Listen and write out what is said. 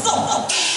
走走